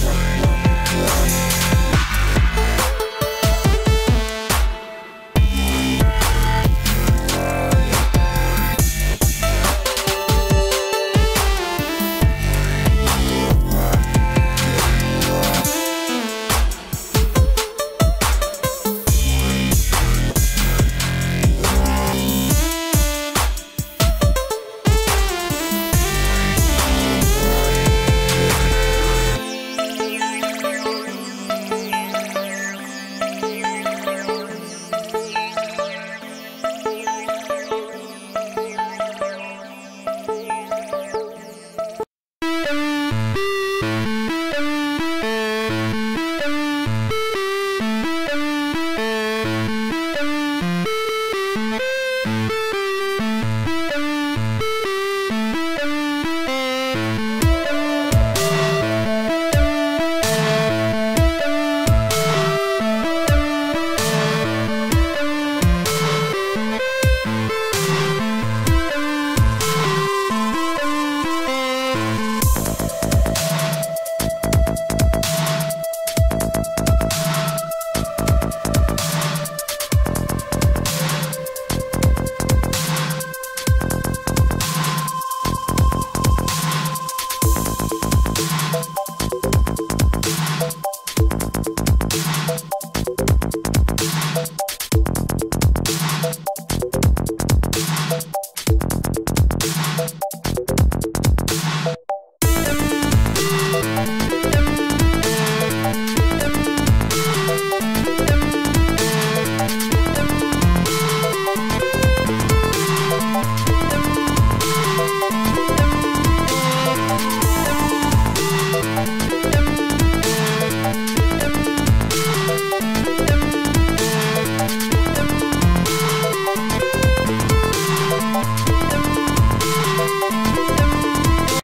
Train.